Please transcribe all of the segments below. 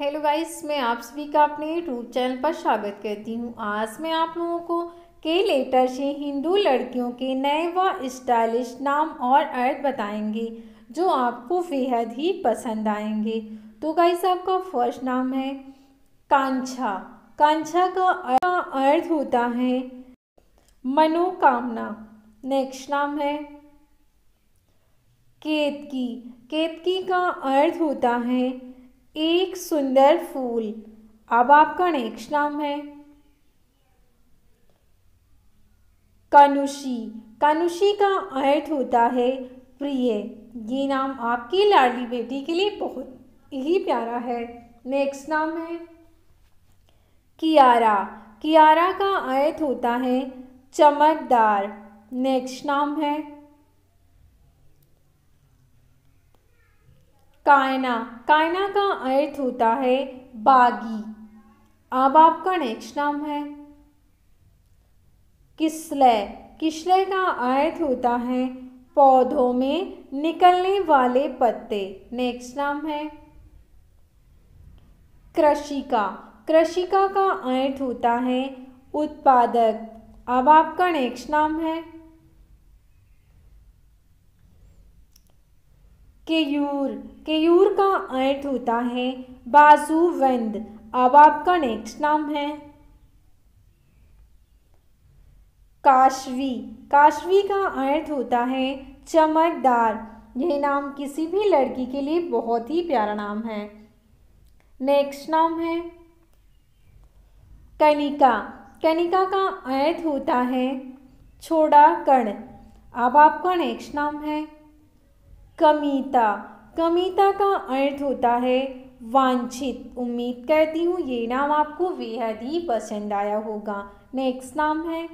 Hello guys, मैं आप सभी का अपने यूट्यूब चैनल पर स्वागत करती हूँ। आज मैं आप लोगों को के लेटर से हिंदू लड़कियों के नए व स्टाइलिश नाम और अर्थ बताएँगे, जो आपको बेहद ही पसंद आएँगे। तो गाइस, आपका फ़र्स्ट नाम है कांछा कांछा का अर्थ होता है मनोकामना। नेक्स्ट नाम है केतकी। केतकी का अर्थ होता है एक सुंदर फूल। अब आपका नेक्स्ट नाम है। कनुषी। कनुषी का अर्थ होता है प्रिय। ये नाम आपकी लाडली बेटी के लिए बहुत ही प्यारा है। नेक्स्ट नाम है कियारा। कियारा का अर्थ होता है चमकदार। नेक्स्ट नाम है कायना। कायना का अर्थ होता है बागी। अब आपका नेक्स्ट नाम है। किसलय। किसलय का अर्थ होता है पौधों में निकलने वाले पत्ते। नेक्स्ट नाम है। कृषिका। कृषिका का अर्थ होता है उत्पादक। अब आपका नेक्स्ट नाम है। केयूर केयूर का अर्थ होता है। बाजूबंद अब आपका नेक्स्ट नाम है। काशवी काशवी का अर्थ होता है। चमकदार, यह नाम किसी भी लड़की के लिए बहुत ही प्यारा नाम है। नेक्स्ट नाम है। कनिका कनिका का अर्थ होता है। छोड़ा कण अब आपका नेक्स्ट नाम है। कमीता। कमीता का अर्थ होता है, वांछित। उम्मीद करती हूँ ये नाम आपको बेहद ही पसंद आया होगा। नेक्स्ट नाम है,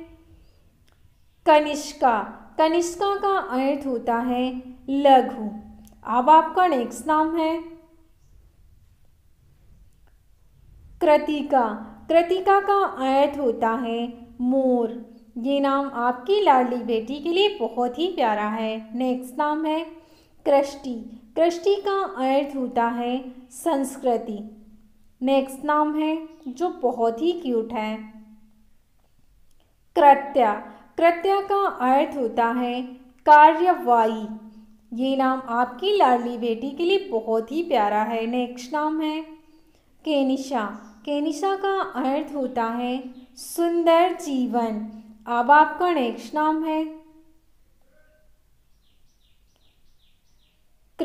कनिष्का। कनिष्का का अर्थ होता है, लघु। अब आपका नेक्स्ट नाम है, कृतिका। कृतिका का अर्थ होता है, मोर। ये नाम आपकी लाडली बेटी के लिए बहुत ही प्यारा है। नेक्स्ट नाम है कृष्टि। कृष्टि का अर्थ होता है संस्कृति। नेक्स्ट नाम है, जो बहुत ही क्यूट है। कृत्या। कृत्या का अर्थ होता है कार्यवाही। ये नाम आपकी लाडली बेटी के लिए बहुत ही प्यारा है। नेक्स्ट नाम है केनिशा केनिशा का अर्थ होता है सुंदर जीवन। अब आपका नेक्स्ट नाम है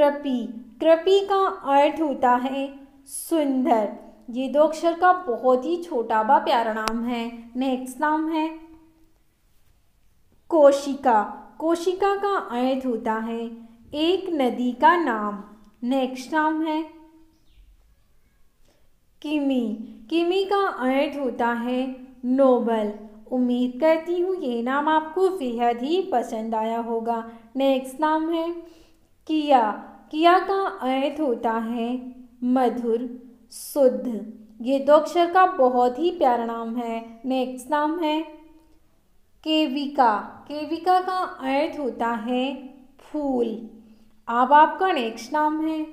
कृपी। कृपी का अर्थ होता है सुंदर। ये दो अक्षर का बहुत ही छोटा बा प्यारा नाम है। नेक्स्ट नाम है कोशिका। कोशिका का अर्थ होता है एक नदी का नाम। नेक्स्ट नाम है किमी। किमी का अर्थ होता है नोबल। उम्मीद करती हूँ ये नाम आपको बेहद ही पसंद आया होगा। नेक्स्ट नाम है किया। किया का अर्थ होता है? मधुर, शुद्ध। ये दो अक्षर का बहुत ही प्यारा नाम है। नेक्स्ट नाम है केविका। केविका का अर्थ होता है फूल। अब आपका नेक्स्ट नाम है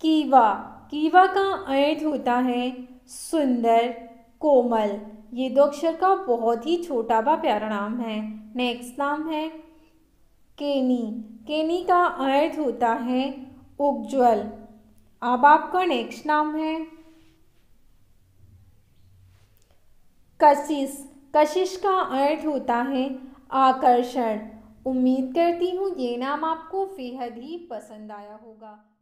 कीवा। कीवा का अर्थ होता है सुंदर, कोमल। ये दो अक्षर का बहुत ही छोटा व प्यारा नाम है। नेक्स्ट नाम है केनी। केनी का अर्थ होता है उज्ज्वल। अब आपका नेक्स्ट नाम है कशिश। कशिश का अर्थ होता है आकर्षण। उम्मीद करती हूँ ये नाम आपको बेहद ही पसंद आया होगा।